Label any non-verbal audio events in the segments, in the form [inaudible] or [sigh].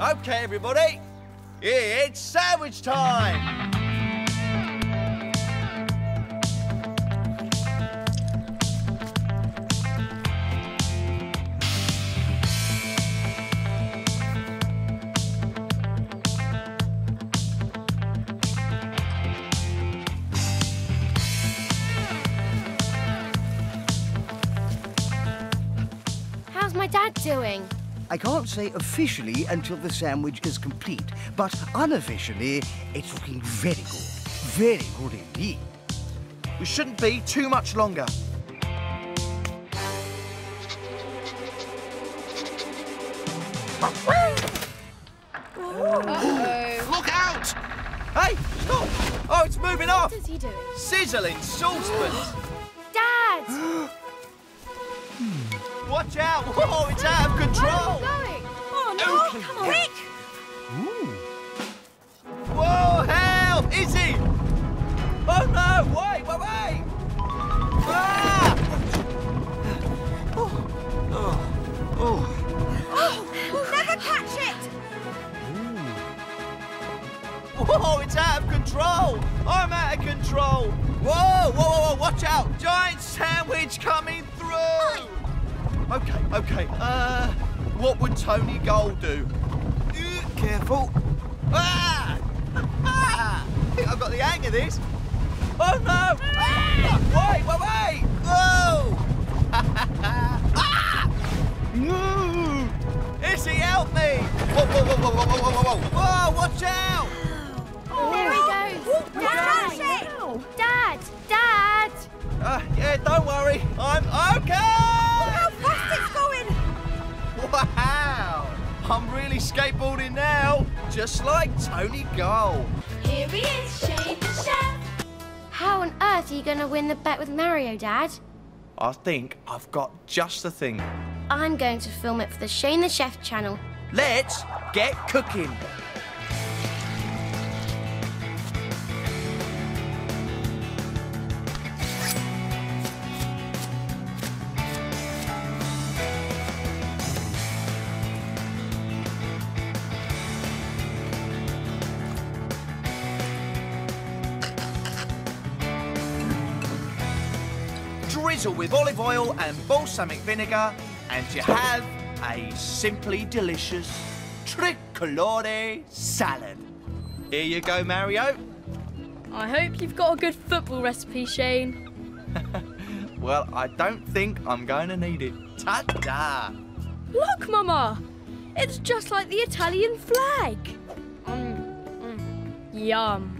Okay, everybody. It's sandwich time. I can't say officially until the sandwich is complete, but unofficially, it's looking very good. Very good indeed. We shouldn't be too much longer. Look out! Hey, stop! Oh, it's moving off. What is he doing? Sizzling saucepans. Watch out! Whoa, it's out of control. Oh, no! Come on! Quick! Whoa, help! Izzy! Oh no! Wait, wait, wait! Ah! Oh, we'll never catch it! Whoa, it's out of control! I'm out of control! Whoa, whoa, whoa, whoa, watch out! Giant sandwich coming through! Okay, okay, uh, what would Tony Gold do? Careful. Ah! Ah! I think I've got the hang of this. Oh no! Ah! Wait, wait, wait! Whoa! [laughs] ah! No! Izzy, help me! Whoa, whoa, whoa, whoa, whoa, whoa, whoa, whoa! Whoa, watch out! There he goes! Catch Dad! Dad! Dad! Uh, yeah, don't worry. I'm okay! Skateboarding now, just like Tony Gold. Here he is, Shane the Chef! How on earth are you going to win the bet with Mario, Dad? I think I've got just the thing. I'm going to film it for the Shane the Chef channel. Let's get cooking. Drizzle with olive oil and balsamic vinegar, and you have a simply delicious tricolore salad. Here you go, Mario. I hope you've got a good football recipe, Shane. [laughs] Well, I don't think I'm going to need it. Ta-da! Look, Mama! It's just like the Italian flag. Mm, mm, yum.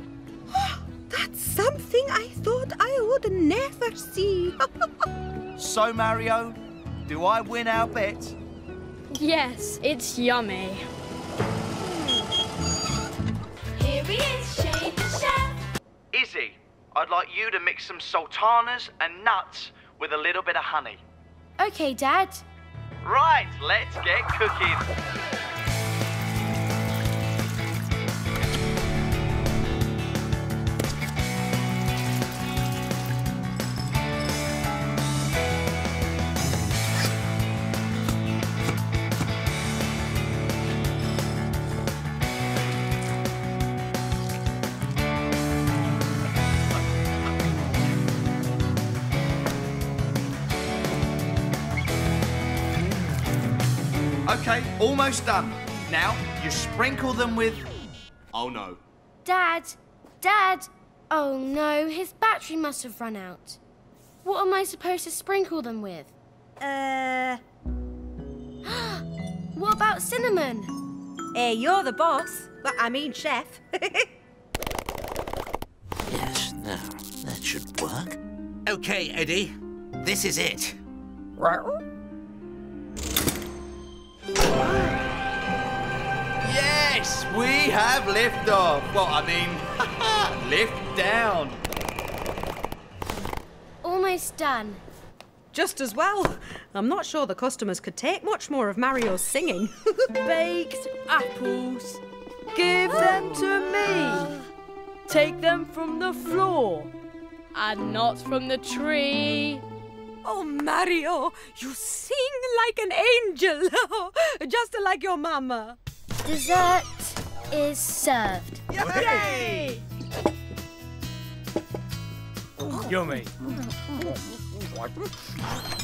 That's something I thought I would never see. [laughs] So, Mario, do I win our bet? Yes, it's yummy. Here he is, Shane the Chef! Izzy, I'd like you to mix some sultanas and nuts with a little bit of honey. Okay, Dad. Right, let's get cooking. Okay, almost done. Now, you sprinkle them with... Oh no. Dad! Dad! Oh no, his battery must have run out. What am I supposed to sprinkle them with? uh, [gasps] What about cinnamon? hey, you're the boss. But I mean, chef. [laughs] Yes, now, that should work. Okay, Eddie, this is it. Yes, we have liftoff. Well, I mean, [laughs] lift down. Almost done. Just as well. I'm not sure the customers could take much more of Mario's singing. [laughs] Baked apples. Give them to me. Take them from the floor and not from the tree. Oh, Mario, you sing like an angel. [laughs] Just like your mama. Dessert is served. Yay! Yummy.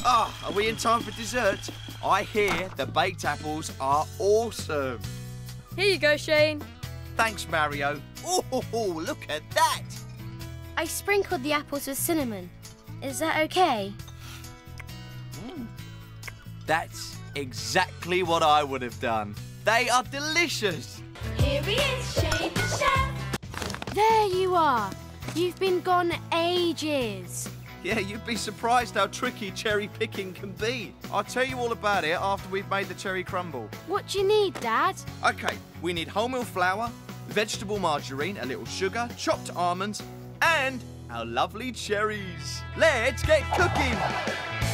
Ah, are we in time for dessert? I hear the baked apples are awesome. Here you go, Shane. Thanks, Mario. Oh, look at that! I sprinkled the apples with cinnamon. Is that okay? That's exactly what I would have done. They are delicious. Here he is, Shane the chef. There you are. You've been gone ages. Yeah, you'd be surprised how tricky cherry picking can be. I'll tell you all about it after we've made the cherry crumble. What do you need, Dad? Okay, we need wholemeal flour, vegetable margarine, a little sugar, chopped almonds, and our lovely cherries. Let's get cooking!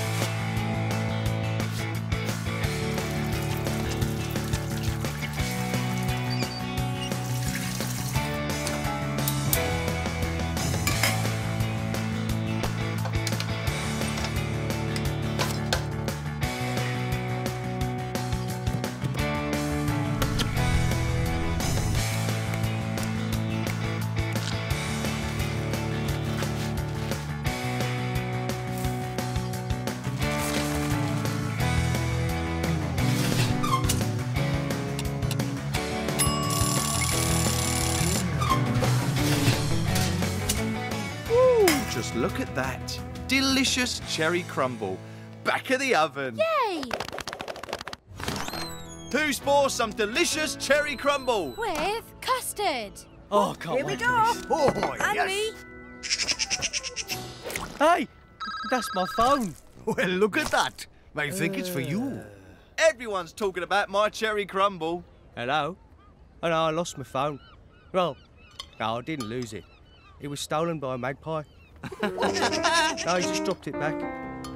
Cherry crumble. Back of the oven. Yay! Who's for some delicious cherry crumble? With custard. Oh, I can't Here we go. for Oh, And yes. me. Hey, that's my phone. Well, look at that. I think it's for you. Uh. Everyone's talking about my cherry crumble. Hello? Oh no, I lost my phone. Well, no, I didn't lose it. It was stolen by a magpie. [laughs] no, he just dropped it back.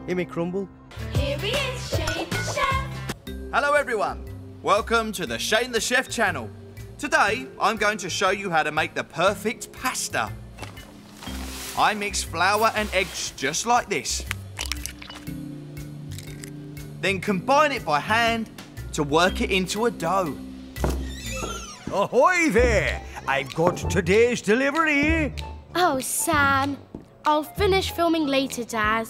Hear me crumble. Here he is, Shane the chef. Hello, everyone. Welcome to the Shane the Chef channel. Today, I'm going to show you how to make the perfect pasta. I mix flour and eggs just like this. Then combine it by hand to work it into a dough. Ahoy there! I've got today's delivery. Oh, Sam. I'll finish filming later, Dad.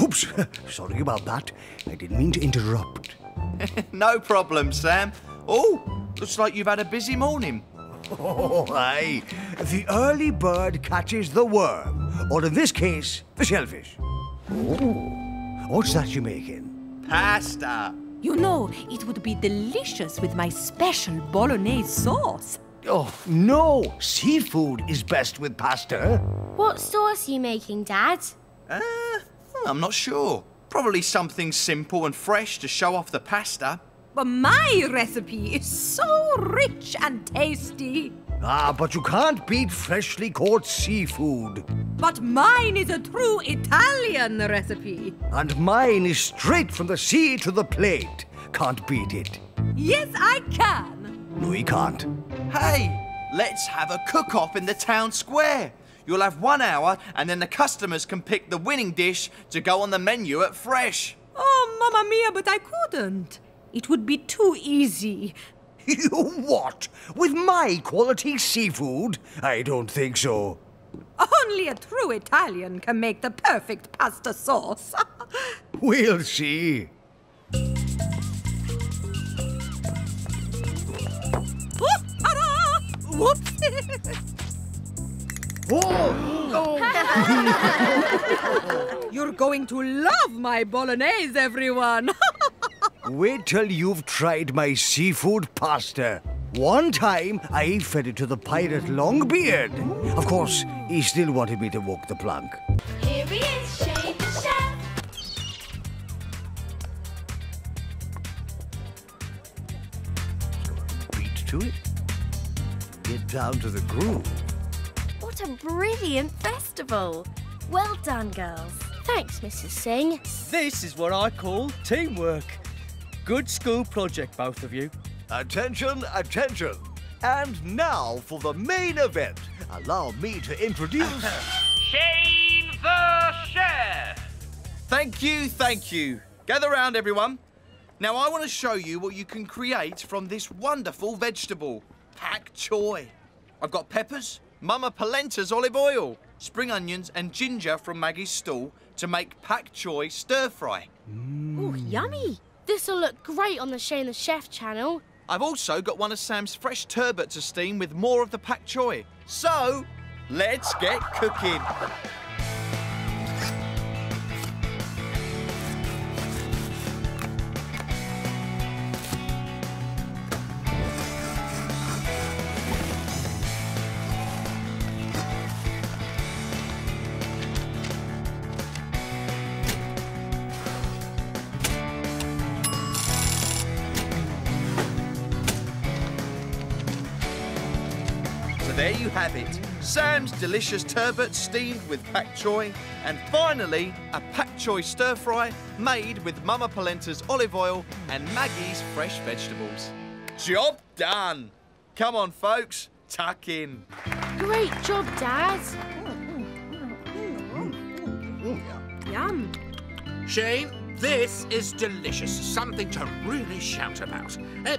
Oops, [laughs] sorry about that. I didn't mean to interrupt. [laughs] No problem, Sam. Oh, looks like you've had a busy morning. [laughs] Oh, aye. The early bird catches the worm, or in this case, the shellfish. Ooh, what's that you're making? Pasta. You know, it would be delicious with my special bolognese sauce. Oh, no, seafood is best with pasta. What sauce are you making, Dad? Uh, I'm not sure. Probably something simple and fresh to show off the pasta. But my recipe is so rich and tasty. Ah, but you can't beat freshly caught seafood. But mine is a true Italian recipe. And mine is straight from the sea to the plate. Can't beat it. Yes, I can. No, you can't. Hey, let's have a cook-off in the town square. You'll have one hour, and then the customers can pick the winning dish to go on the menu at Fresh. Oh, mamma mia, but I couldn't. It would be too easy. [laughs] You what? With my quality seafood? I don't think so. Only a true Italian can make the perfect pasta sauce. [laughs] We'll see. Whoops! [gasps] Oh, [laughs] You're going to love my bolognese, everyone. [laughs] wait till you've tried my seafood pasta. One time, I fed it to the pirate Longbeard. Of course, he still wanted me to walk the plank. Here he is, Shane the chef. Beat to it. Get down to the groove. What a brilliant festival. Well done, girls. Thanks, Mrs. Singh. This is what I call teamwork. Good school project, both of you. Attention, attention. And now for the main event. Allow me to introduce. [laughs] Shane the Chef! Thank you, thank you. Gather round, everyone. Now I want to show you what you can create from this wonderful vegetable, pak choy. I've got peppers, Mama Polenta's olive oil, spring onions and ginger from Maggie's stall to make pak choy stir fry. Ooh, yummy. This'll look great on the Shane the Chef channel. I've also got one of Sam's fresh turbot to steam with more of the pak choy. So, let's get cooking. Sam's delicious turbot steamed with pak choy, and finally a pak choy stir fry made with Mama Polenta's olive oil and Maggie's fresh vegetables. Job done. Come on, folks, tuck in. Great job, Dad. Yum. Shane, this is delicious. Something to really shout about. Uh,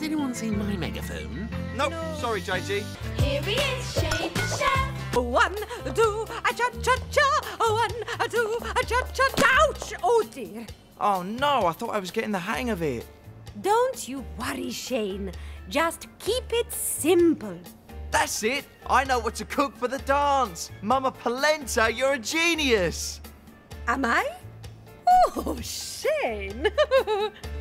has anyone seen my megaphone? Nope, sorry, JG. Here he is, Shane the Chef. One, two, a cha cha cha. One, a two, a cha cha cha. Ouch! Oh dear. Oh no, I thought I was getting the hang of it. Don't you worry, Shane. Just keep it simple. That's it. I know what to cook for the dance. Mama Polenta, you're a genius. Am I? Oh, Shane. [laughs]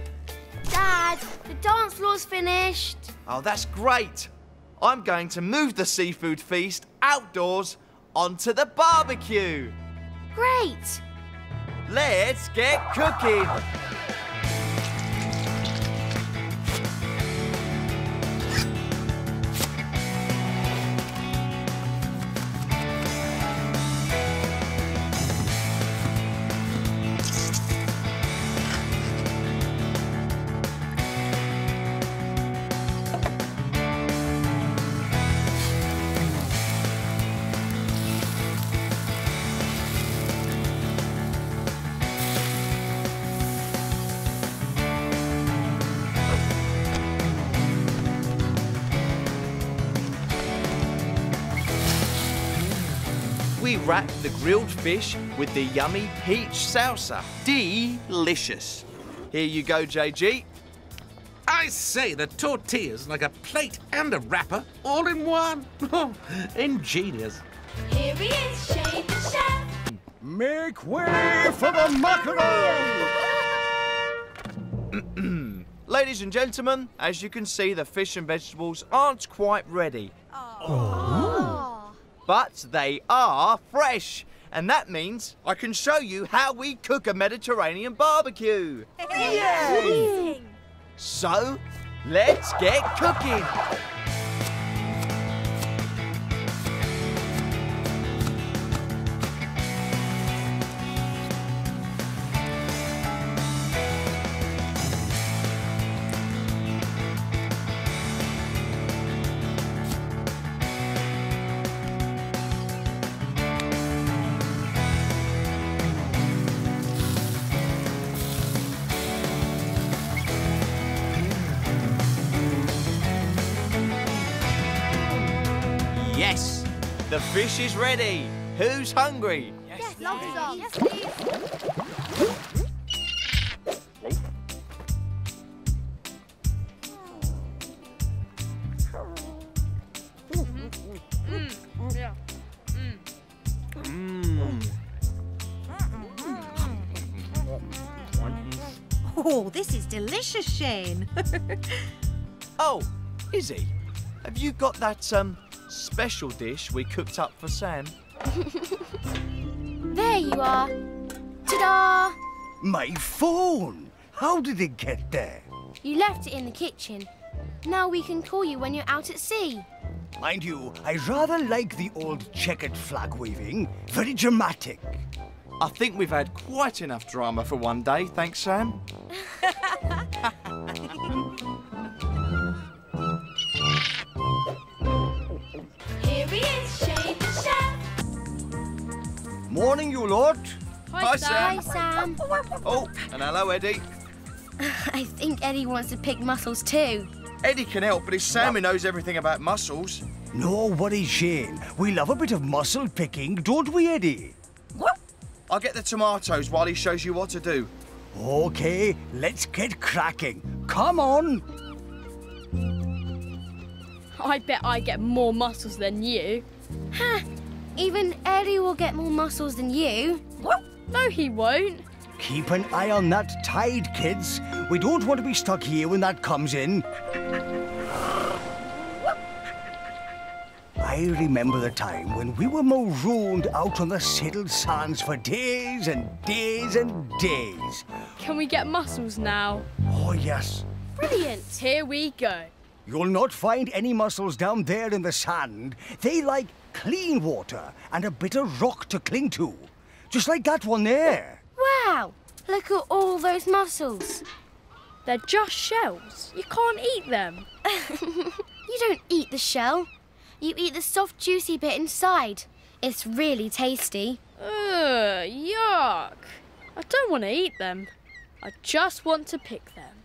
Dad, the dance floor's finished. Oh, that's great. I'm going to move the seafood feast outdoors onto the barbecue. Great. Let's get cooking. Wrap the grilled fish with the yummy peach salsa. Delicious. Here you go, JG. I say, the tortillas like a plate and a wrapper all in one. Oh, [laughs] ingenious. Here he is, Shane Chef. Make way for the macaron! [clears throat] Ladies and gentlemen, as you can see, the fish and vegetables aren't quite ready. Oh. But they are fresh. And that means I can show you how we cook a Mediterranean barbecue. So, let's get cooking. The fish is ready. Who's hungry? Yes, lots of. Yes, please. Yeah. Oh, this is delicious, Shane. [laughs] Oh, Izzy, have you got that um special dish we cooked up for Sam? [laughs] There you are. Ta-da! My phone! How did it get there? You left it in the kitchen. Now we can call you when you're out at sea. Mind you, I rather like the old checkered flag waving. Very dramatic. I think we've had quite enough drama for one day, thanks, Sam. [laughs] Here he is, Shane the Chef. Morning, you lot. Hi, Sam. Hi, Sam. Oh, and hello, Eddie. [sighs] I think Eddie wants to pick mussels too. Eddie can help, but it's Sam who knows everything about mussels. No worries, Shane. We love a bit of mussel picking, don't we, Eddie? What? I'll get the tomatoes while he shows you what to do. Okay, let's get cracking. Come on. I bet I get more mussels than you. Ha! Even Eddie will get more mussels than you. What? No, he won't. Keep an eye on that tide, kids. We don't want to be stuck here when that comes in. I remember the time when we were marooned out on the settled sands for days and days and days. Can we get mussels now? Oh, yes. Brilliant. Here we go. You'll not find any mussels down there in the sand. They like clean water and a bit of rock to cling to. Just like that one there. Wow! Look at all those mussels. They're just shells. You can't eat them. [laughs] You don't eat the shell. You eat the soft, juicy bit inside. It's really tasty. Ugh, yuck. I don't want to eat them. I just want to pick them.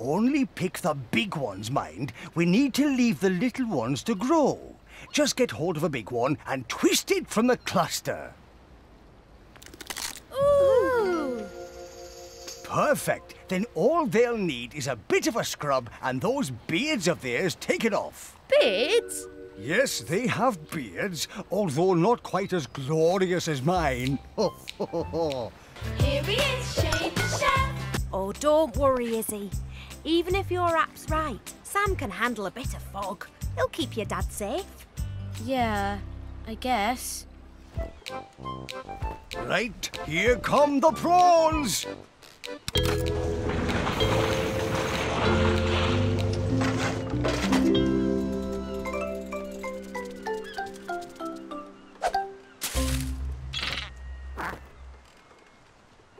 Only pick the big ones, mind. We need to leave the little ones to grow. Just get hold of a big one and twist it from the cluster. Ooh! Perfect. Then all they'll need is a bit of a scrub and those beards of theirs taken off. Beards? Yes, they have beards, although not quite as glorious as mine. [laughs] Here he is, Shane the chef. Oh, don't worry, Izzy. Even if your app's right, Sam can handle a bit of fog. He'll keep your dad safe. Yeah, I guess. right, here come the prawns.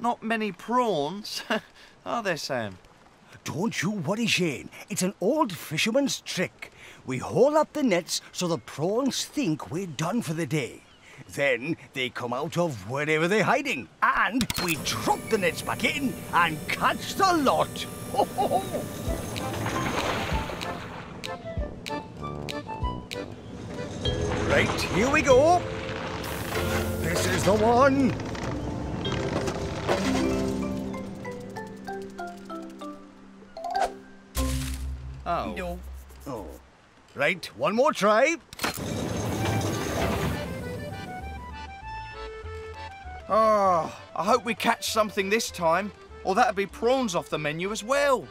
Not many prawns, [laughs] are there, Sam? Don't you worry, Shane. It's an old fisherman's trick. We haul up the nets so the prawns think we're done for the day. Then they come out of wherever they're hiding, and we drop the nets back in and catch the lot. right, here we go. This is the one. Oh. No. Oh. Right, one more try. Oh, I hope we catch something this time, or that'd be prawns off the menu as well.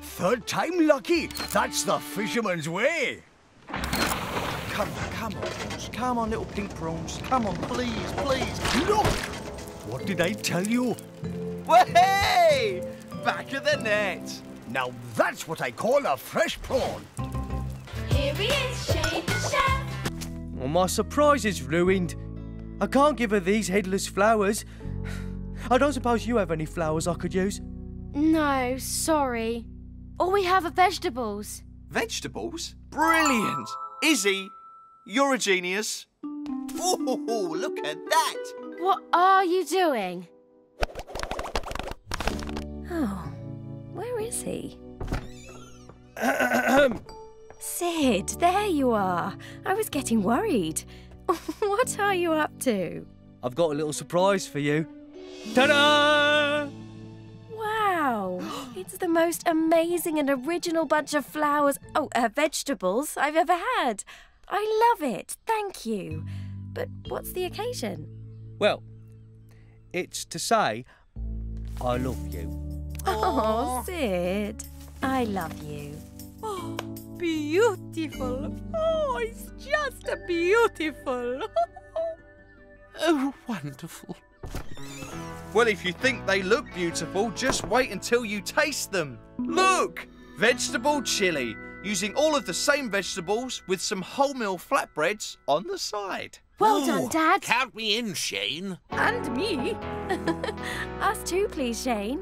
Third time lucky. That's the fisherman's way. Come on, come on, prawns. Come on, little pink prawns. Come on, please, please. Look! What did I tell you? Way! Back of the net. Now that's what I call a fresh prawn. Here he is, Shane the chef. Well, my surprise is ruined. I can't give her these headless flowers. [sighs] I don't suppose you have any flowers I could use. No, sorry. All we have are vegetables. Vegetables? Brilliant. Izzy, you're a genius. Oh, look at that. What are you doing? Is he? Sid, there you are. I was getting worried. [laughs] what are you up to? I've got a little surprise for you. Ta-da! Wow, [gasps] it's the most amazing and original bunch of flowers, oh, uh, vegetables I've ever had. I love it. Thank you. But what's the occasion? Well, it's to say I love you. Oh, Sid, I love you. Oh, beautiful. Oh, it's just a beautiful. [laughs] Oh, wonderful. Well, if you think they look beautiful, just wait until you taste them. Look! Vegetable chili, using all of the same vegetables with some wholemeal flatbreads on the side. Well done, Dad. Count me in, Shane. And me. [laughs] Us too, please, Shane.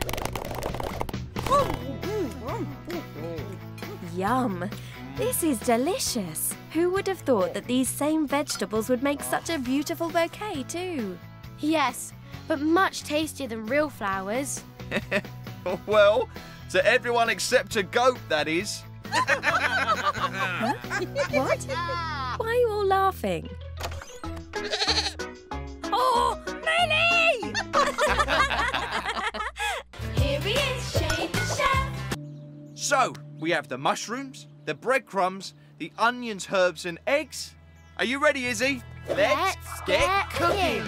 Yum. This is delicious. Who would have thought that these same vegetables would make such a beautiful bouquet, too? Yes, but much tastier than real flowers. [laughs] well, to everyone except a goat, that is. [laughs] What? Why are you all laughing? Oh, Millie! [laughs] Here he is, Shane chef. So, we have the mushrooms, the breadcrumbs, the onions, herbs, and eggs. Are you ready, Izzy? Let's get cooking. Okay,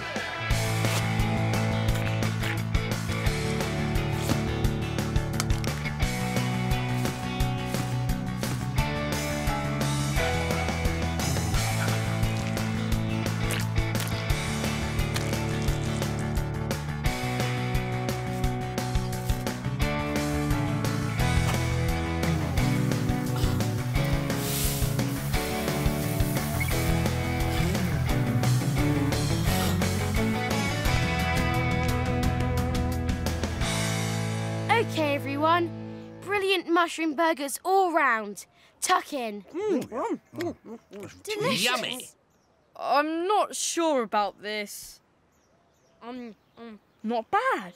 mushroom burgers all round. Tuck in. Delicious. Yummy. I'm not sure about this. Um, um not bad.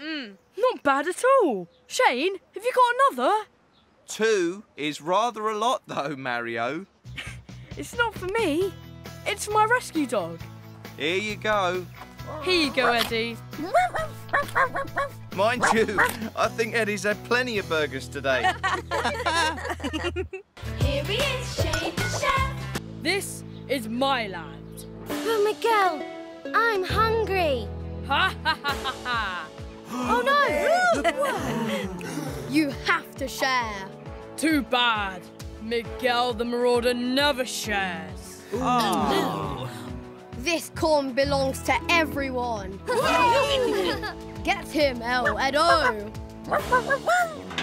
Mm, not bad at all. Shane, have you got another? Two is rather a lot, though, Mario. [laughs] It's not for me. It's for my rescue dog. Here you go. Here you go, Eddie. Mind you, I think Eddie's had plenty of burgers today. [laughs] Here he is, Shane the chef. This is my land. But Miguel, I'm hungry. Ha ha ha ha ha. [gasps] Oh no! [gasps] You have to share. Too bad. Miguel the Marauder never shares. Oh. This corn belongs to everyone. [laughs] Get him, El Edo.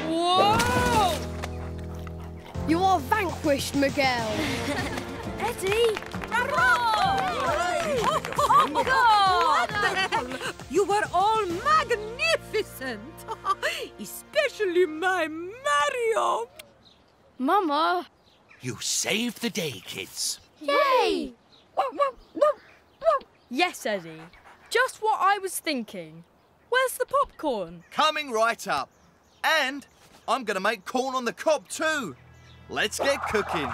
Whoa! You are vanquished, Miguel. [laughs] Eddie! You were all magnificent! [laughs] Especially my Mario! Mama. You saved the day, kids. Yay! [gasps] Yes, Eddie. Just what I was thinking. Where's the popcorn? Coming right up. And I'm going to make corn on the cob, too. Let's get cooking.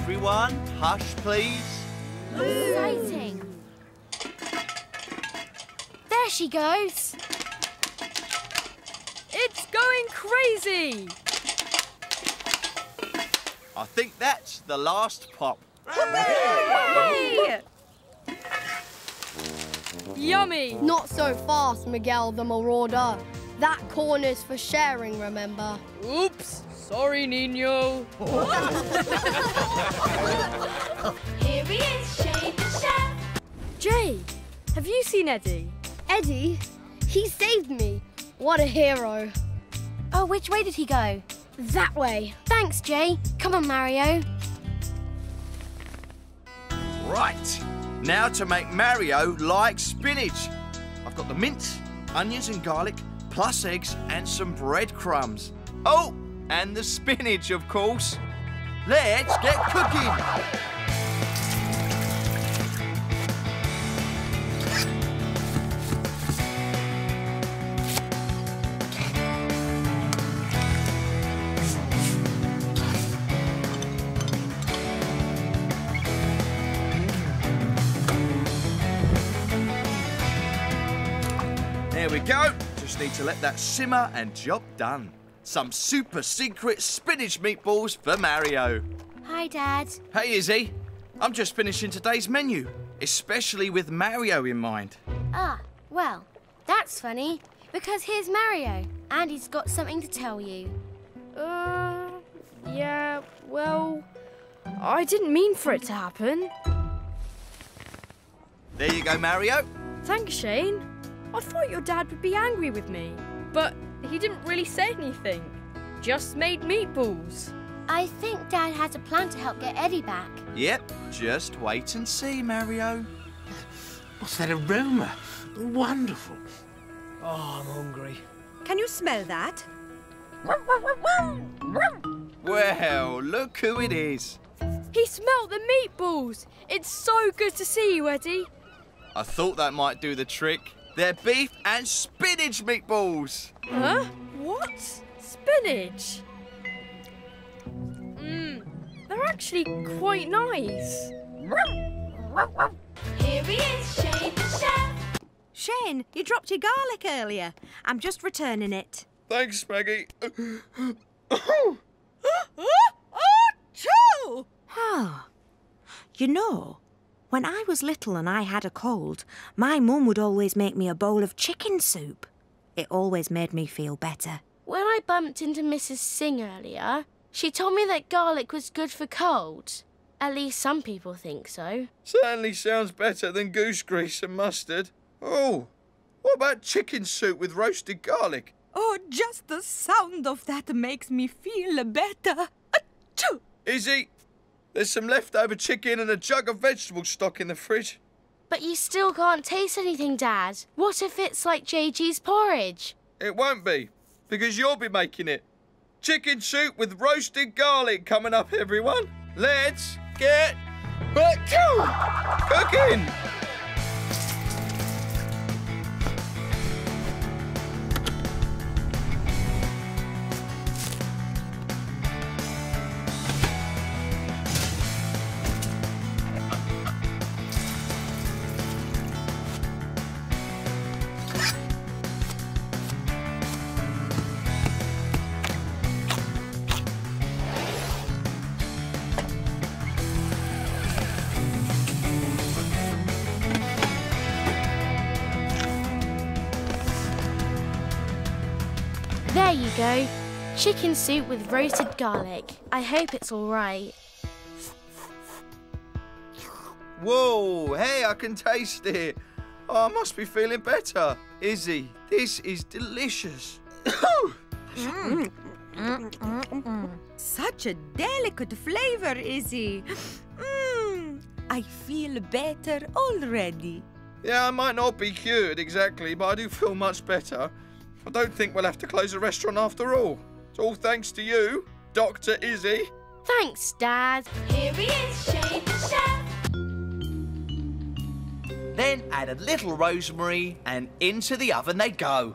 Everyone, hush, please. Exciting. There she goes. It's going crazy! I think that's the last pop. Yummy! Not so fast, Miguel the Marauder. That corn is for sharing, remember? Oops! Sorry, Nino. [laughs] Here he is, Shane the chef. Jay, have you seen Eddie? Eddie, he saved me. What a hero. Oh, which way did he go? That way. Thanks, Jay. Come on, Mario. Right. Now to make Mario like spinach. I've got the mint, onions and garlic, plus eggs and some breadcrumbs. Oh, and the spinach, of course. Let's get cooking. There we go. Just need to let that simmer and job done. Some super secret spinach meatballs for Mario. Hi, Dad. Hey, Izzy. I'm just finishing today's menu, especially with Mario in mind. Ah, well, that's funny because here's Mario, and he's got something to tell you. Uh, yeah, well, I didn't mean for it to happen. There you go, Mario. Thanks, Shane. I thought your dad would be angry with me, but he didn't really say anything. Just made meatballs. I think Dad has a plan to help get Eddie back. Yep, just wait and see, Mario. [sighs] What's that aroma? Wonderful. Oh, I'm hungry. Can you smell that? Well, look who it is. He smelt the meatballs. It's so good to see you, Eddie. I thought that might do the trick. They're beef and spinach meatballs. Huh? What? Spinach? Mmm, they're actually quite nice. Here he is, Shane the chef. Shane, you dropped your garlic earlier. I'm just returning it. Thanks, Maggie. [coughs] Oh, ah, you know, when I was little and I had a cold, my mum would always make me a bowl of chicken soup. It always made me feel better. When I bumped into Mrs. Singh earlier, she told me that garlic was good for colds. At least some people think so. Certainly sounds better than goose grease and mustard. Oh, what about chicken soup with roasted garlic? Oh, just the sound of that makes me feel better. Achoo! Izzy, there's some leftover chicken and a jug of vegetable stock in the fridge. But you still can't taste anything, Dad. What if it's like JG's porridge? It won't be, because you'll be making it. Chicken soup with roasted garlic coming up, everyone. Let's get cooking! Go. Chicken soup with roasted garlic. I hope it's all right. Whoa, hey, I can taste it. Oh, I must be feeling better. Izzy, this is delicious. Such a delicate flavor, Izzy. Mmm, I feel better already. Yeah, I might not be cured exactly, but I do feel much better. I don't think we'll have to close the restaurant after all. It's all thanks to you, Dr. Izzy. Thanks, Dad. Here he is, Shady Chef. Then add a little rosemary and into the oven they go.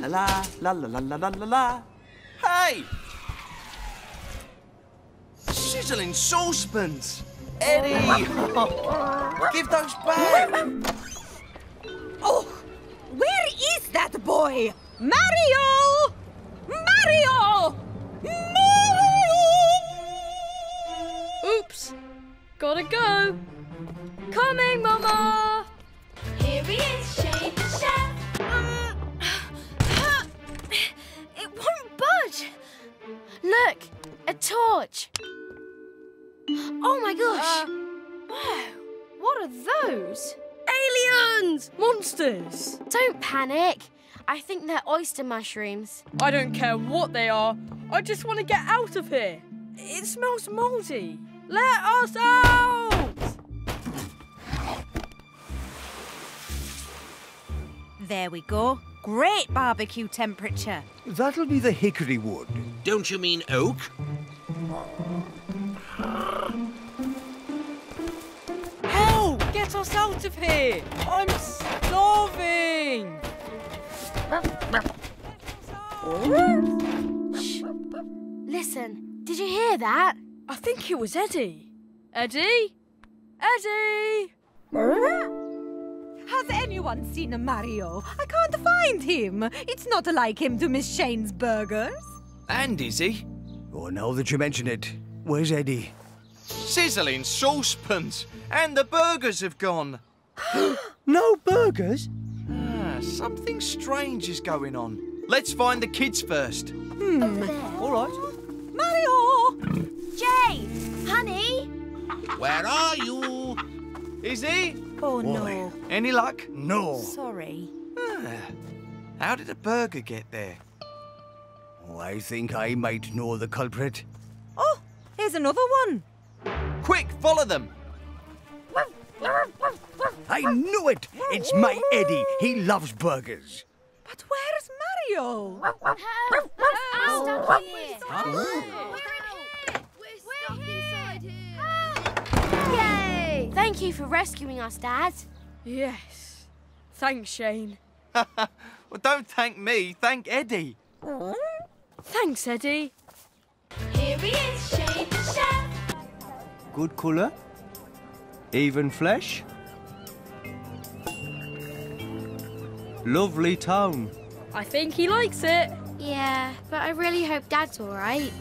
La la, la la la la la la Hey! Sizzling saucepans! Eddie! [laughs] Give those back! Oh, where is that boy? Mario! Mario! Oops. Gotta go. Coming, Mama. Here he is, Shane the chef. Uh, [sighs] it won't budge. Look, a torch. Oh my gosh. Uh, wow, what are those? Aliens! Monsters! Don't panic. I think they're oyster mushrooms. I don't care what they are. I just want to get out of here. It smells mouldy. Let us out! There we go. Great barbecue temperature. That'll be the hickory wood. Don't you mean oak? Help! Get us out of here! I'm starving! Shh. Listen, did you hear that? I think it was Eddie. Eddie? Eddie! Has anyone seen a Mario? I can't find him. It's not like him to miss Shane's burgers. And Izzy, Oh, now that you mention it, where's Eddie? sizzling saucepans! And the burgers have gone. [gasps] No burgers? Ah, something strange is going on. Let's find the kids first. Hmm. All right. Mario! Jay, honey, Where are you? Is he? Oh, Boy. no. Any luck? No. Sorry. How did a burger get there? Oh, I think I might know the culprit. Oh, here's another one. Quick, follow them. I knew it! It's my Eddie. He loves burgers. But where's Mario? I'm stuck here. We're stuck. Yay! Thank you for rescuing us, Dad. Yes. Thanks, Shane. [laughs] Well, don't thank me. Thank Eddie. Thanks, Eddie. Here he is, Shane the chef. Good colour. Even flesh. Lovely town. I think he likes it. Yeah, but I really hope Dad's all right.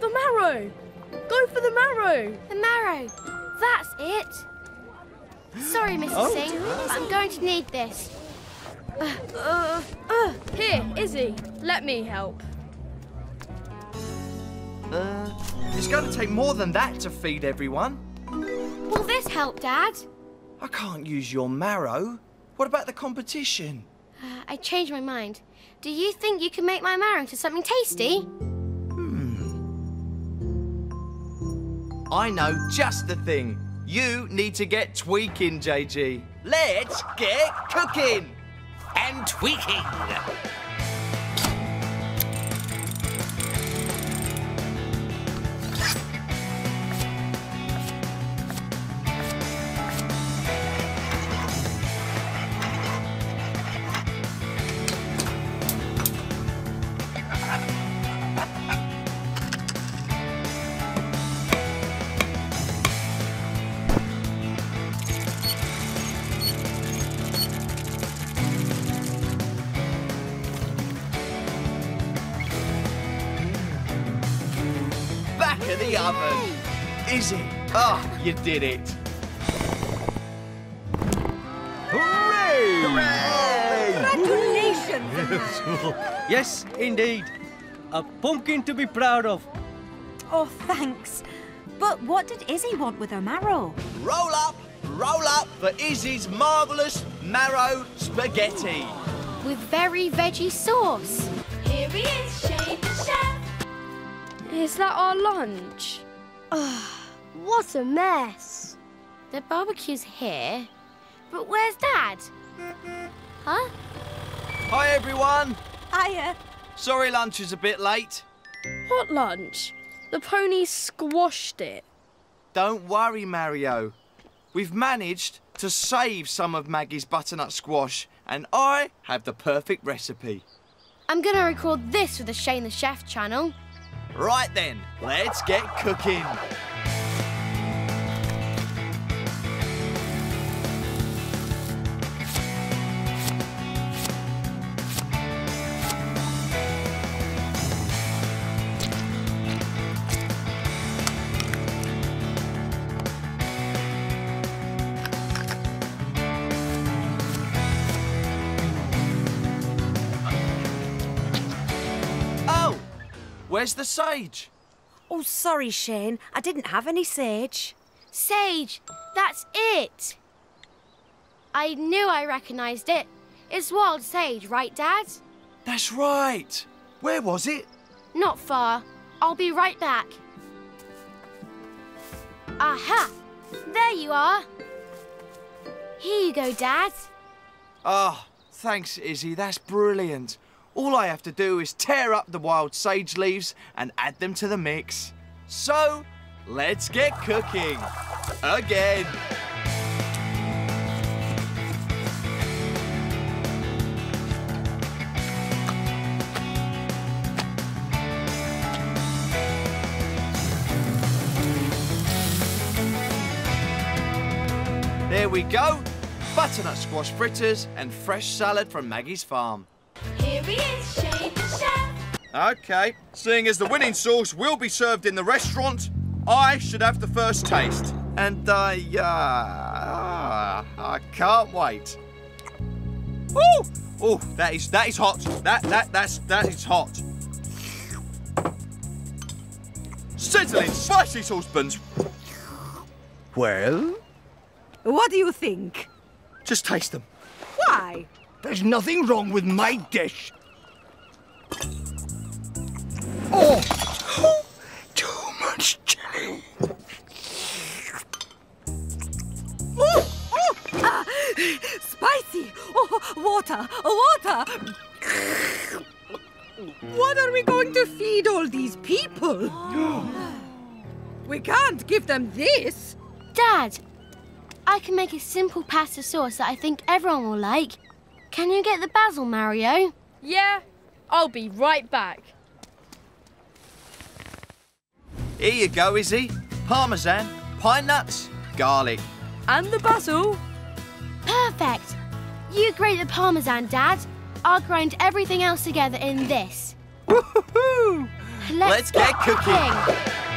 The marrow. Go for the marrow. The marrow. That's it. Sorry, Mrs. Oh. Singh, but I'm going to need this. Uh, uh, here, Izzy. Let me help. Uh, it's going to take more than that to feed everyone. Will this help, Dad? I can't use your marrow. What about the competition? Uh, I changed my mind. Do you think you can make my marrow into something tasty? I know just the thing. You need to get tweaking, JG. Let's get cooking. And tweaking. You did it. Hooray! Congratulations! [laughs] Yes, indeed. A pumpkin to be proud of. oh, thanks. But what did Izzy want with her marrow? Roll up, roll up for Izzy's marvellous marrow spaghetti. With very veggie sauce. Here he is, Shane the chef. Is that our lunch? Ah. What a mess. The barbecue's here, but where's Dad? Huh? Hi, everyone. Hiya. Sorry lunch is a bit late. What lunch? The ponies squashed it. Don't worry, Mario. We've managed to save some of Maggie's butternut squash, and I have the perfect recipe. I'm gonna record this for the Shane the Chef channel. Right then, let's get cooking. Where's the sage? Oh, sorry, Shane. I didn't have any sage. Sage, that's it. I knew I recognised it. It's wild sage, right, Dad? That's right. Where was it? Not far. I'll be right back. Aha! There you are. Here you go, Dad. Ah, thanks, Izzy. That's brilliant. All I have to do is tear up the wild sage leaves and add them to the mix. So, let's get cooking. Again. There we go. Butternut squash fritters and fresh salad from Maggie's farm. Okay, seeing as the winning sauce will be served in the restaurant, I should have the first taste. And I, uh, I can't wait. Woo! Oh, that is that is hot. That that that's that is hot. sizzling spicy saucepans. Well, What do you think? Just taste them. Why? there's nothing wrong with my dish. Oh, too much chili. Oh, oh, ah, spicy. Oh, water, water. What are we going to feed all these people? [gasps] we can't give them this. Dad, I can make a simple pasta sauce that I think everyone will like. Can you get the basil, Mario? Yeah, I'll be right back. Here you go, Izzy. Parmesan, pine nuts, garlic. And the basil. Perfect. You grate the parmesan, Dad. I'll grind everything else together in this. Woohoo! Let's, Let's get cooking. Here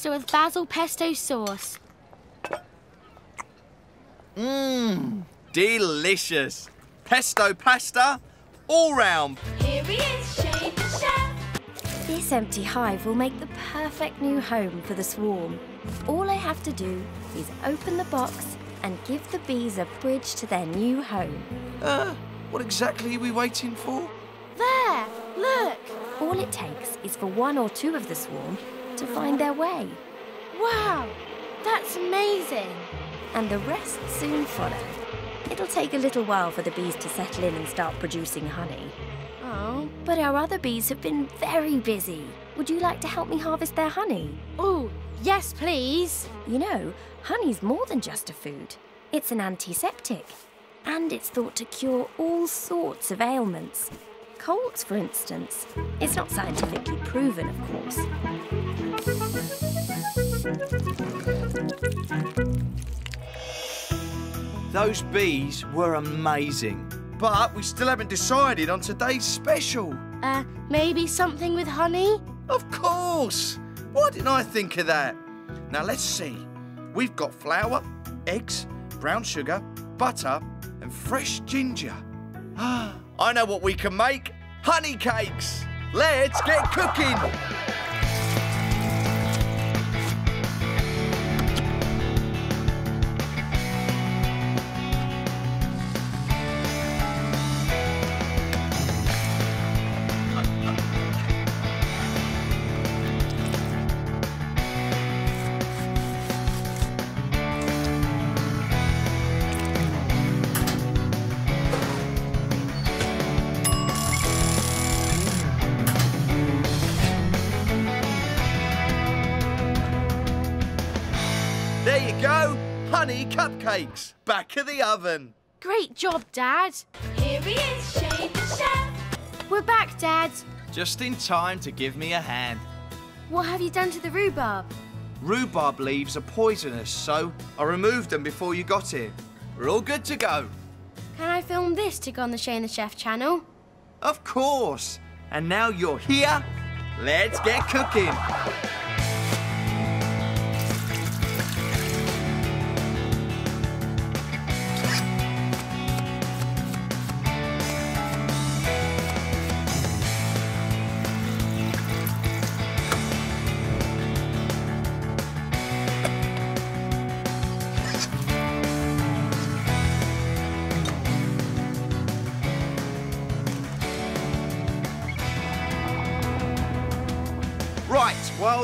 Pasta with basil pesto sauce. Mmm, delicious. Pesto pasta, all round. Here he is, Shane the chef. This empty hive will make the perfect new home for the swarm. All I have to do is open the box and give the bees a bridge to their new home. Uh, what exactly are we waiting for? There, look. All it takes is for one or two of the swarm to find their way, Wow, that's amazing. and the rest soon follow. It'll take a little while for the bees to settle in and start producing honey. Oh, But our other bees have been very busy. Would you like to help me harvest their honey? oh, yes, please. You know, honey's more than just a food. It's an antiseptic. And it's thought to cure all sorts of ailments. Colds, for instance. It's not scientifically proven, of course. Those bees were amazing. But we still haven't decided on today's special. Uh, maybe something with honey? Of course! Why didn't I think of that? Now let's see. We've got flour, eggs, brown sugar, butter, and fresh ginger. Ah, I know what we can make. Honey cakes! Let's get cooking! Cupcakes. Back of the oven. Great job, Dad. Here he is, Shane the chef. We're back, Dad. Just in time to give me a hand. What have you done to the rhubarb? Rhubarb leaves are poisonous, so I removed them before you got here. We're all good to go. Can I film this to go on the Shane the Chef channel? Of course. And now you're here. Let's get cooking.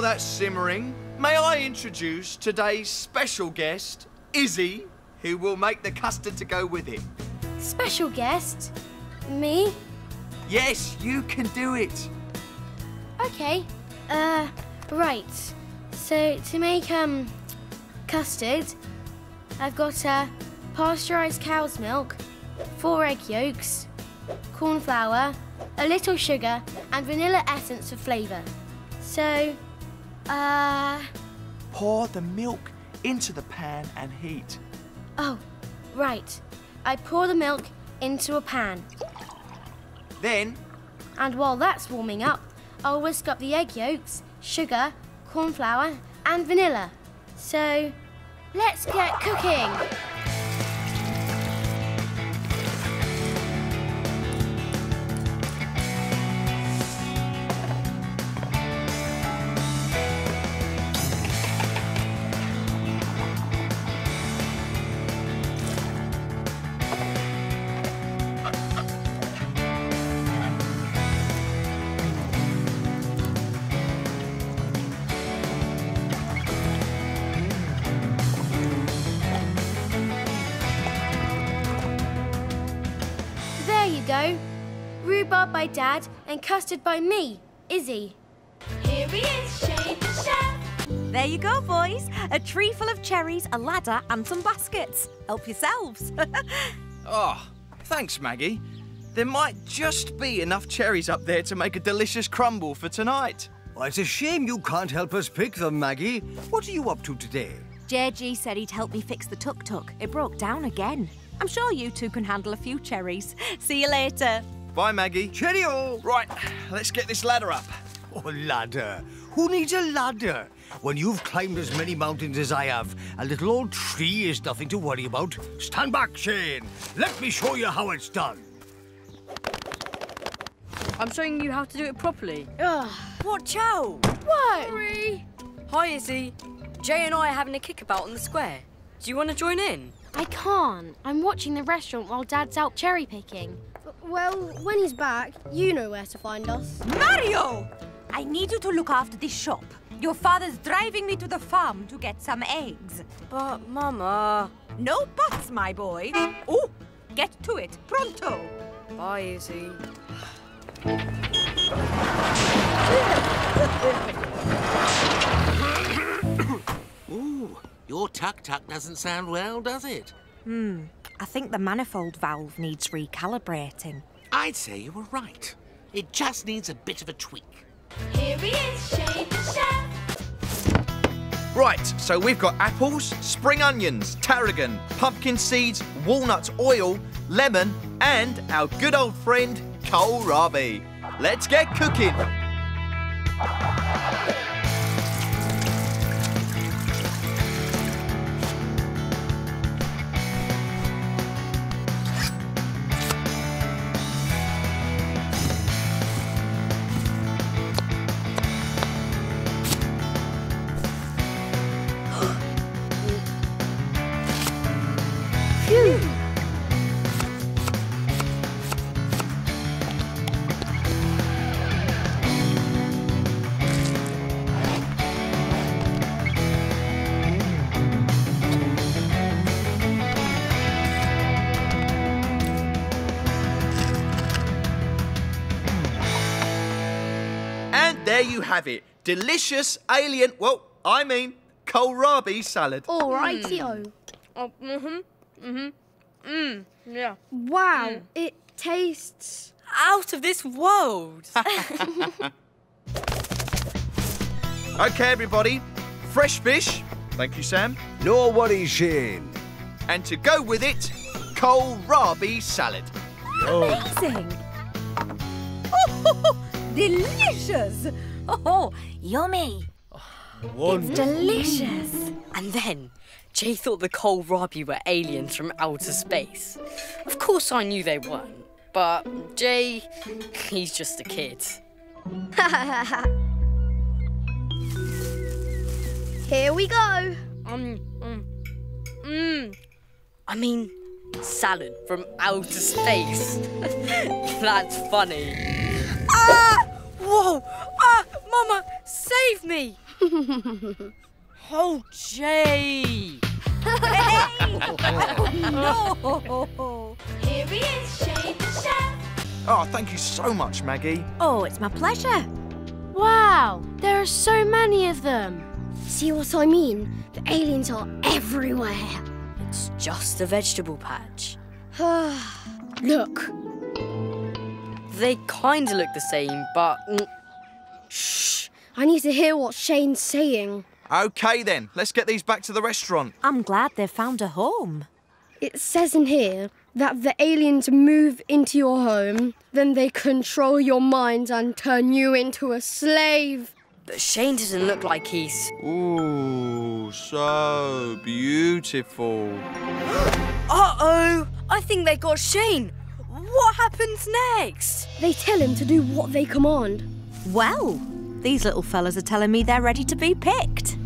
That's simmering, may I introduce today's special guest, Izzy, who will make the custard to go with it. Special guest? Me? Yes, you can do it. Okay. Uh, right. So to make um custard, I've got uh, pasteurized cow's milk, four egg yolks, corn flour, a little sugar, and vanilla essence for flavour. So, uh, Pour the milk into the pan and heat. oh, right. I pour the milk into a pan, Then, and while that's warming up, I'll whisk up the egg yolks, sugar, corn flour, and vanilla. So, let's get cooking. And custard by me, Izzy. Here he is, Shane the chef. There you go, boys. A tree full of cherries, a ladder, and some baskets. Help yourselves. [laughs] oh, thanks, Maggie. There might just be enough cherries up there to make a delicious crumble for tonight. Well, it's a shame you can't help us pick them, Maggie. What are you up to today? JG said he'd help me fix the tuk tuk. It broke down again. I'm sure you two can handle a few cherries. [laughs] See you later. Bye, Maggie. Cheerio! Right, let's get this ladder up. Oh, ladder. Who needs a ladder? When you've climbed as many mountains as I have, a little old tree is nothing to worry about. Stand back, Shane. Let me show you how it's done. I'm showing you how to do it properly. Ugh. Watch out! What? Sorry. Hi, Izzy. Jay and I are having a kickabout on the square. Do you want to join in? I can't. I'm watching the restaurant while Dad's out cherry picking. Well, when he's back, you know where to find us. Mario! I need you to look after this shop. Your father's driving me to the farm to get some eggs. But, Mama. No buts, my boy. Oh, get to it, pronto. Bye, Izzy. [coughs] Ooh, your tuk tuk doesn't sound well, does it? Hmm, I think the manifold valve needs recalibrating. I'd say you were right. It just needs a bit of a tweak. Here he is, Shane the chef. Right, so we've got apples, spring onions, tarragon, pumpkin seeds, walnut oil, lemon, and our good old friend kohlrabi. Let's get cooking. Have it. Delicious alien, well, I mean, kohlrabi salad. All righty-o. Oh, mm-hmm. Mm-hmm. Mmm. Yeah. Wow, it tastes... Out of this world! [laughs] [laughs] Okay, everybody. Fresh fish. Thank you, Sam. No worries, Shane. And to go with it, kohlrabi salad. Amazing! Oh, [laughs] delicious! Oh, yummy! One. Delicious. And then, Jay thought the kohlrabi were aliens from outer space. Of course I knew they weren't. But Jay, he's just a kid. [laughs] Here we go. Um, um, mmm. I mean, salad from outer space. [laughs] That's funny. Ah! Whoa! Ah! Mama, save me! [laughs] oh, Jay! no! Here he is, Shane the chef. Oh, thank you so much, Maggie. Oh, it's my pleasure. Wow, there are so many of them. See what I mean? The aliens are everywhere. It's just a vegetable patch. Ah, look. They kind of look the same, but. Shh. I need to hear what Shane's saying. Okay then, let's get these back to the restaurant. I'm glad they've found a home. It says in here that the aliens move into your home, then they control your mind and turn you into a slave. But Shane doesn't look like he's. Ooh, so beautiful. Uh oh! I think they got Shane. What happens next? They tell him to do what they command. Well, these little fellas are telling me they're ready to be picked.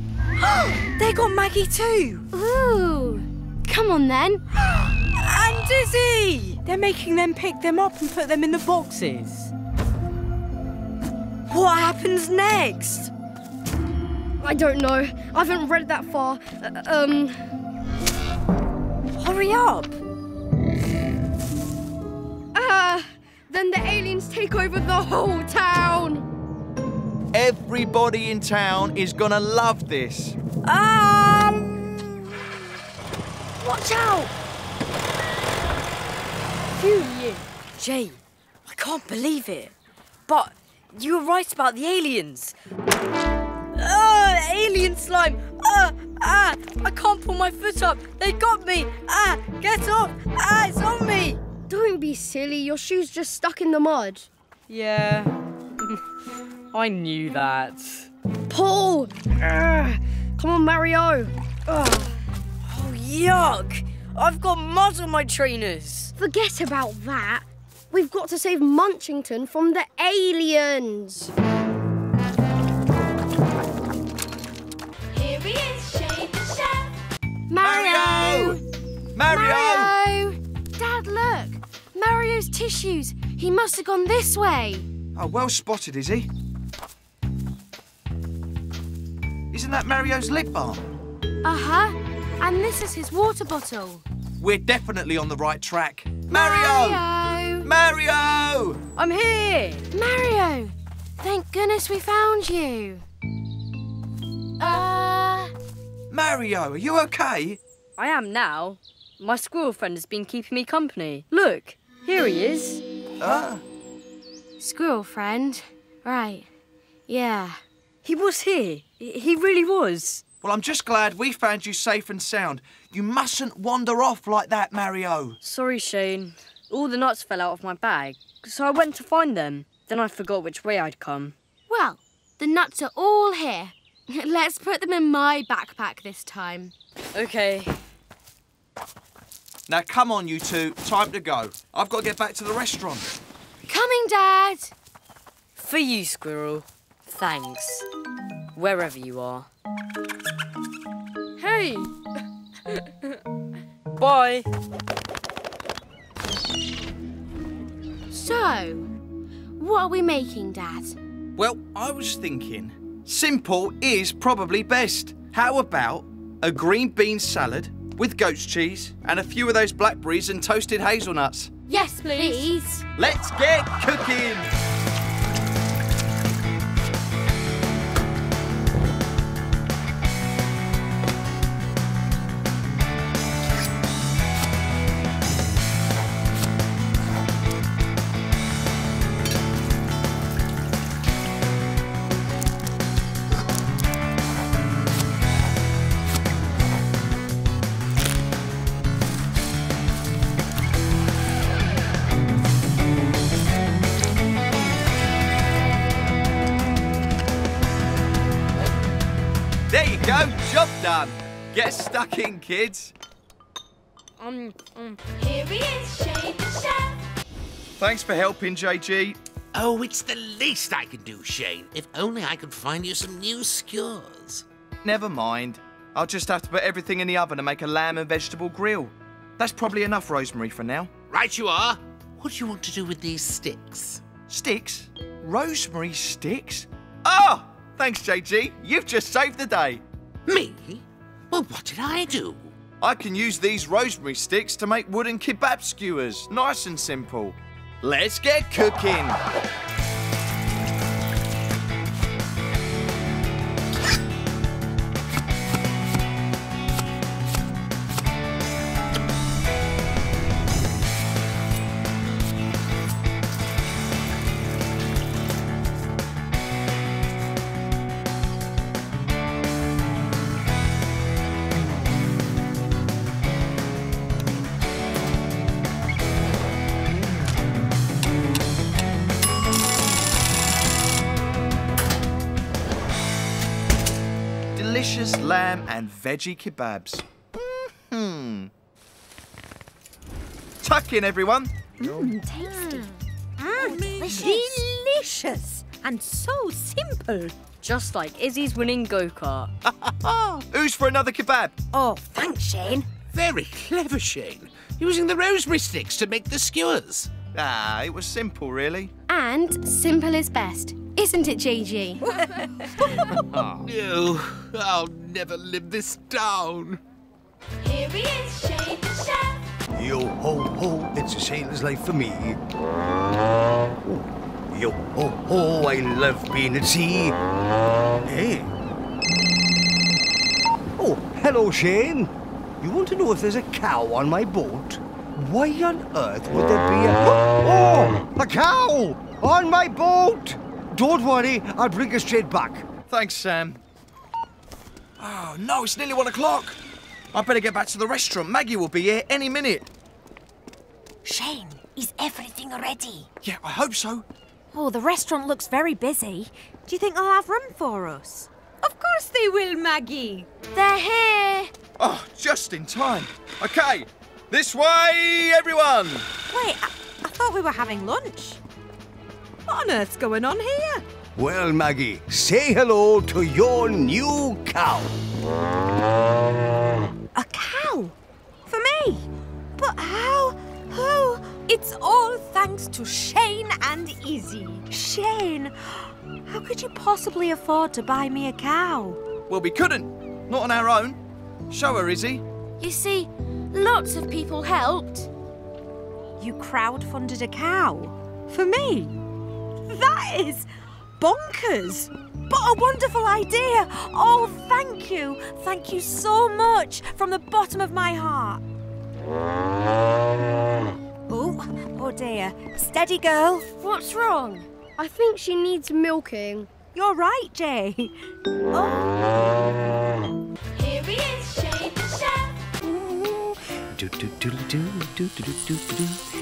[gasps] they got Maggie too. Ooh. Come on then. [gasps] And Izzy! They're making them pick them up and put them in the boxes. What happens next? I don't know. I haven't read that far. Uh, um. Hurry up! Ah! Then the aliens take over the whole town. Everybody in town is gonna love this. Um. Watch out! Phew, you. Jay, I can't believe it. But you were right about the aliens. Ah, alien slime! Ah, ah! I can't pull my foot up. They got me. Ah, get off! Ah, it's on me. Don't be silly. Your shoe's just stuck in the mud. Yeah. [laughs] I knew that. Paul! Ah, come on, Mario. Ah, Oh, yuck! I've got mud on my trainers. forget about that. We've got to save Munchington from the aliens. Here he is, Shane the chef. Mario! Mario! Mario! Dad, look. Mario's tissues. He must have gone this way. Oh, well spotted, Izzy? Isn't that Mario's lip balm? Uh-huh. And this is his water bottle. We're definitely on the right track. Mario! Mario! Mario! I'm here! Mario! Thank goodness we found you. Uh... Mario, are you okay? I am now. My squirrel friend has been keeping me company. Look, here he is. Ah. Squirrel friend. Right. Yeah. He was here. He he really was. Well, I'm just glad we found you safe and sound. You mustn't wander off like that, Mario. Sorry, Shane. All the nuts fell out of my bag, so I went to find them. Then I forgot which way I'd come. Well, the nuts are all here. [laughs] Let's put them in my backpack this time. Okay. Now, come on, you two. Time to go. I've got to get back to the restaurant. Coming, Dad. For you, squirrel. Thanks. Wherever you are. Hey! [laughs] Bye. So, what are we making, Dad? Well, I was thinking, simple is probably best. How about a green bean salad with goat's cheese and a few of those blackberries and toasted hazelnuts? Yes, please. Let's get cooking! Get stuck in, kids. Um, um. Here he is, Shane the chef. Thanks for helping, JG. Oh, it's the least I can do, Shane. If only I could find you some new skewers. Never mind. I'll just have to put everything in the oven and make a lamb and vegetable grill. That's probably enough rosemary for now. Right you are. What do you want to do with these sticks? Sticks? Rosemary sticks? Oh! Thanks, JG. You've just saved the day. Me? Well, what did I do? I can use these rosemary sticks to make wooden kebab skewers. Nice and simple. Let's get cooking. Lamb and veggie kebabs. Hmm. Tuck in, everyone. Mmm, tasty. Mmm, delicious. And so simple. Just like Izzy's winning go-kart. Who's for another kebab? Oh, thanks, Shane. Very clever, Shane. Using the rosemary sticks to make the skewers. Ah, it was simple, really. And simple is best, isn't it, JG? [laughs] No, I'll never live this down. Here he is, Shane the chef. Yo ho ho, it's a sailor's life for me. Yo ho ho, I love being at sea. Hey. Oh, hello, Shane. You want to know if there's a cow on my boat? Why on earth would there be a. [gasps] Oh! A cow! On my boat! Don't worry, I'll bring her straight back. Thanks, Sam. Oh, no, it's nearly one o'clock. I better get back to the restaurant. Maggie will be here any minute. Shane, is everything ready? Yeah, I hope so. Oh, the restaurant looks very busy. Do you think they'll have room for us? Of course they will, Maggie. They're here. Oh, just in time. Okay, this way, everyone. Wait, I, I thought we were having lunch. What on earth's going on here? Well, Maggie, say hello to your new cow. A cow? For me? But how? Who? It's all thanks to Shane and Izzy. Shane, how could you possibly afford to buy me a cow? Well, we couldn't. Not on our own. Show her, Izzy. You see, lots of people helped. You crowdfunded a cow? For me? That is bonkers! But a wonderful idea! Oh, thank you! Thank you so much from the bottom of my heart. Oh, oh dear. Steady, girl. What's wrong? I think she needs milking. You're right, Jay. Oh. Here he is, Shane the chef. Do, do, do, do, do, do, do, do, do.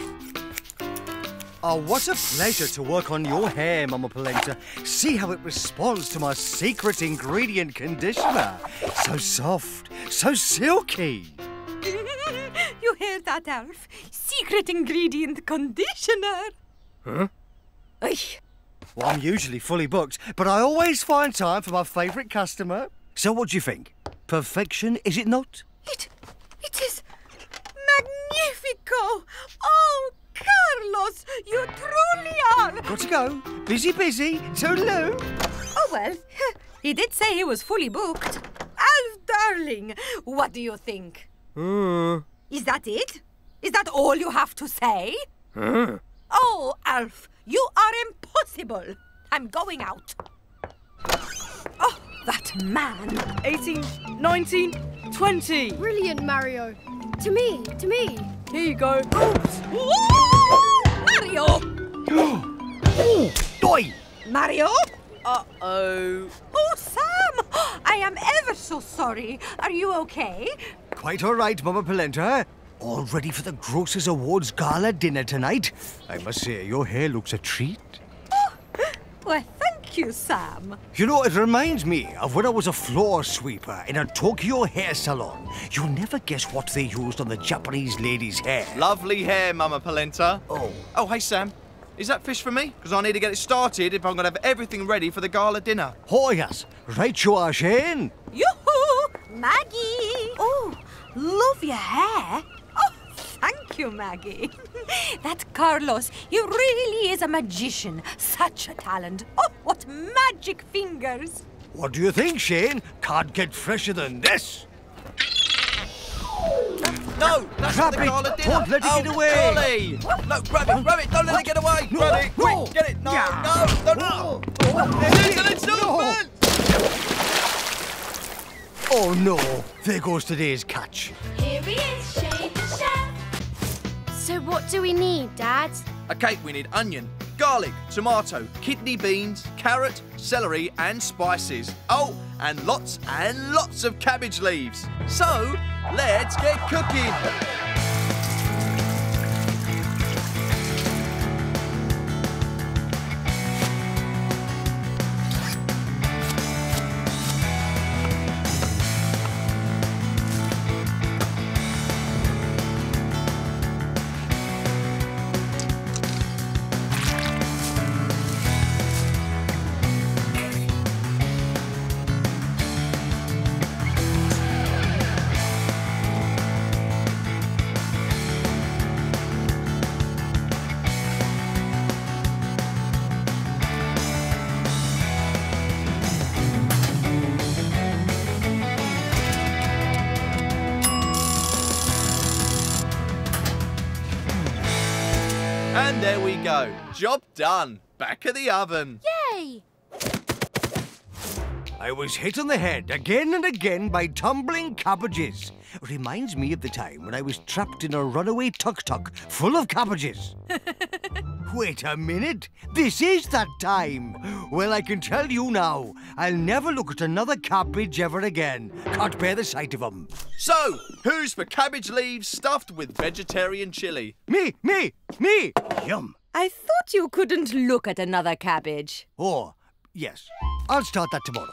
Oh, what a pleasure to work on your hair, Mama Polenta. See how it responds to my secret ingredient conditioner. So soft, so silky. [laughs] you hear that, Alf? Secret ingredient conditioner. Huh? Ay, Well, I'm usually fully booked, but I always find time for my favourite customer. So what do you think? Perfection, is it not? it, it is magnifico. Oh, Carlos, you truly are. Got to go. Busy, busy. Toodaloo. Oh, well, [laughs] he did say he was fully booked. Alf, darling, what do you think? Uh, Is that it? Is that all you have to say? uh. Oh, Alf, you are impossible. I'm going out. Oh, that man. 18, 19, 20. Brilliant, Mario. To me, to me. Here you go. Mario! [gasps] Oh, Oi! Mario? Uh-oh. Oh, Sam! [gasps] I am ever so sorry. Are you okay? Quite all right, Mama Polenta. All ready for the Grocers Awards Gala dinner tonight? I must say, your hair looks a treat. [gasps] Well, thank you, Sam. You know, it reminds me of when I was a floor sweeper in a Tokyo hair salon. You'll never guess what they used on the Japanese lady's hair. Lovely hair, Mama Polenta. Oh. Oh, hey, Sam. Is that fish for me? Because I need to get it started if I'm going to have everything ready for the gala dinner. Oh, yes. Right you are, Shane. Yoo-hoo! Maggie! Oh, love your hair. Oh, thank you, Maggie. [laughs] that Carlos, he really is a magician. Such a talent. Oh, what magic fingers. What do you think, Shane? Can't get fresher than this. No, that's Grab for the it. gala dinner. Don't let it oh, get away. Golly. No, grab it, grab it. Don't let it get away. No, grab it. no. Quick, get it. No, Yeah. no, no, no. It's, it's open. Oh, no. There goes today's catch. Here he is, Shane the chef. So what do we need, Dad? A cake we need onion, garlic, tomato, kidney beans, carrot, celery, and spices. Oh, and lots and lots of cabbage leaves. So, let's get cooking. Go. Job done. Back of the oven. Yay! I was hit on the head again and again by tumbling cabbages. Reminds me of the time when I was trapped in a runaway tuk-tuk full of cabbages. [laughs] Wait a minute. This is that time. Well, I can tell you now, I'll never look at another cabbage ever again. Can't bear the sight of 'em. So, who's for cabbage leaves stuffed with vegetarian chili? Me, me, me. Yum. I thought you couldn't look at another cabbage. Oh, yes. I'll start that tomorrow.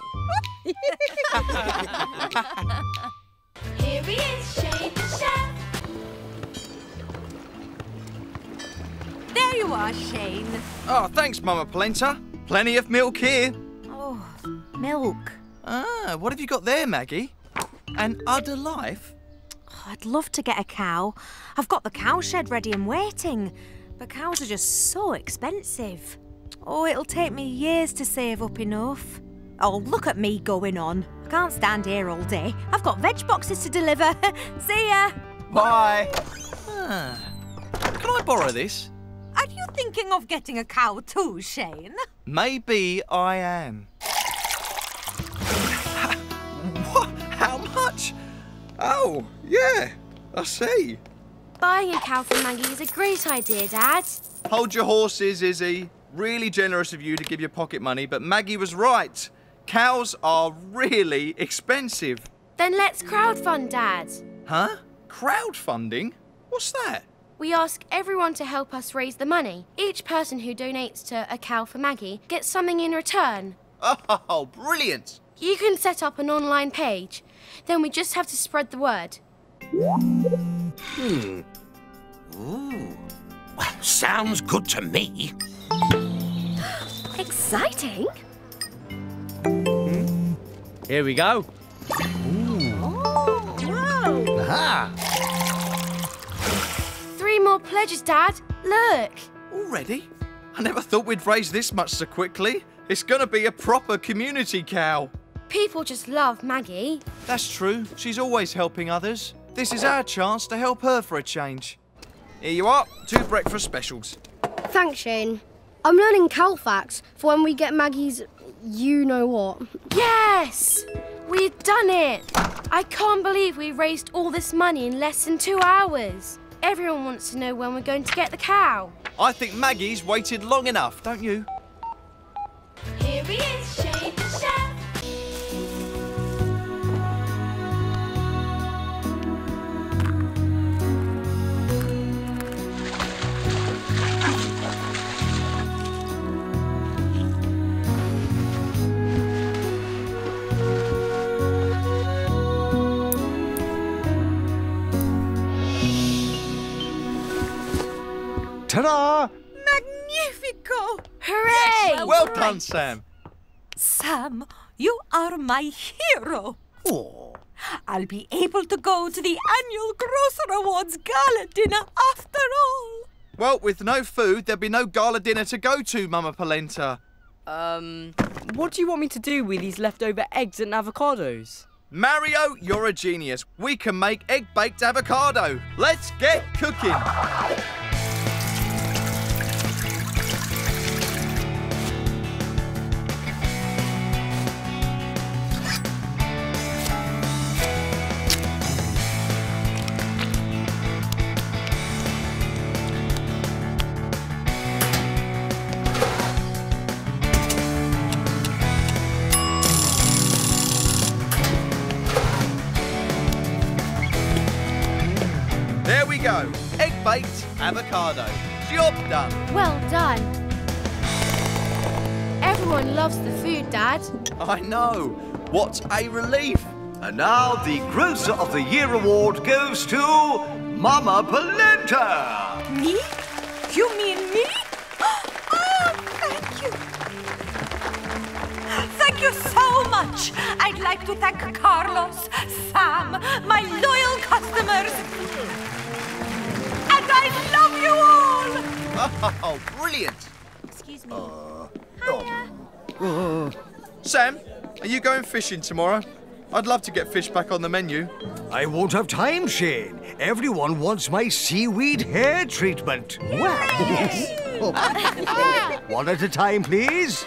[laughs] Here he is, Shane the chef. There you are, Shane. Oh, thanks, Mama Polenta. Plenty of milk here. Oh, milk. Ah, what have you got there, Maggie? An udder life? Oh, I'd love to get a cow. I've got the cowshed ready and waiting. But cows are just so expensive. Oh, it'll take me years to save up enough. Oh, look at me going on. I can't stand here all day. I've got veg boxes to deliver. [laughs] See ya. Bye. Ah. Can I borrow this? Are you thinking of getting a cow too, Shane? Maybe I am. [laughs] what? How much? Oh, yeah. I see. Buying a cow for Maggie is a great idea, Dad. Hold your horses, Izzy. Really generous of you to give your pocket money, but Maggie was right. Cows are really expensive. Then let's crowdfund, Dad. Huh? Crowdfunding? What's that? We ask everyone to help us raise the money. Each person who donates to A Cow for Maggie gets something in return. Oh, brilliant. You can set up an online page. Then we just have to spread the word. Hmm. Ooh. Well, sounds good to me. [gasps] Exciting. Here we go. Oh, wow. Aha! Three more pledges, Dad. Look. Already? I never thought we'd raise this much so quickly. It's gonna be a proper community cow. People just love Maggie. That's true. She's always helping others. This is our chance to help her for a change. Here you are, two breakfast specials. Thanks, Shane. I'm learning Calfax for when we get Maggie's you know what. Yes! We've done it! I can't believe we raised all this money in less than two hours. Everyone wants to know when we're going to get the cow. I think Maggie's waited long enough, don't you? Here he is, Shane Ta-da! Magnifico! Hooray! Well done, Sam. Sam, you are my hero. Oh, I'll be able to go to the annual Grocer Awards gala dinner after all. Well, with no food, there'll be no gala dinner to go to, Mama Polenta. Um, what do you want me to do with these leftover eggs and avocados? Mario, you're a genius. We can make egg baked avocado. Let's get cooking. Loves the food, Dad. I know. What a relief. And now the Grocer of the Year award goes to Mama Polenta. Me? You mean me? [gasps] Oh, thank you. Thank you so much. I'd like to thank Carlos, Sam, my loyal customers. And I love you all. [laughs] Oh, brilliant. Excuse me. Uh, Sam, are you going fishing tomorrow? I'd love to get fish back on the menu. I won't have time, Shane. Everyone wants my seaweed hair treatment. Yes. [laughs] One at a time, please.